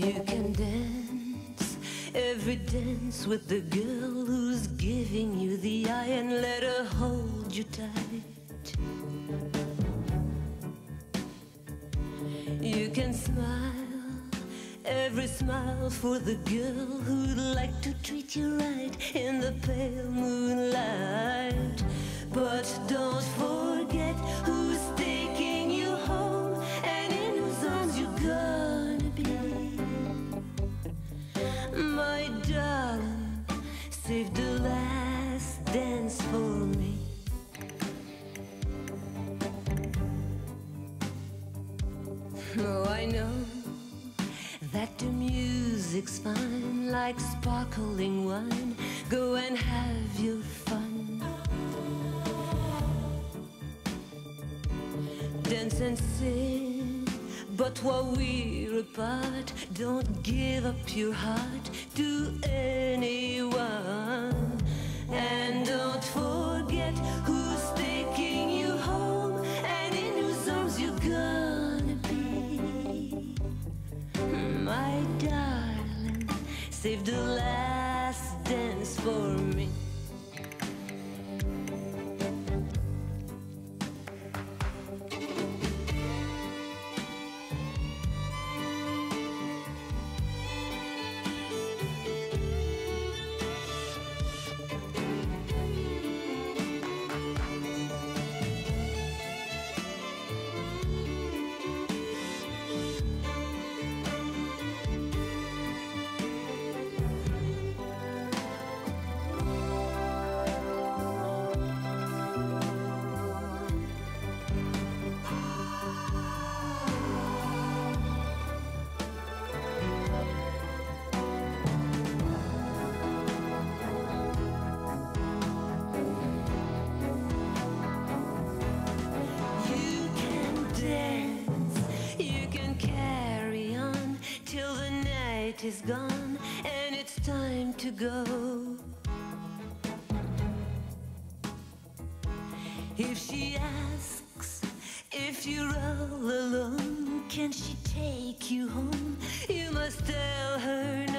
You can dance every dance with the girl who's giving you the eye and let her hold you tight. You can smile every smile for the girl who'd like to treat you right in the pale moonlight. But save the last dance for me. Oh, I know that the music's fine, like sparkling wine. Go and have your fun. Dance and sing, but while we're apart, don't give up your heart to anyone. And don't forget who's taking you home and in whose arms you're gonna be. My darling, save the last dance for me. Is gone and it's time to go. If she asks if you're all alone, can she take you home? You must tell her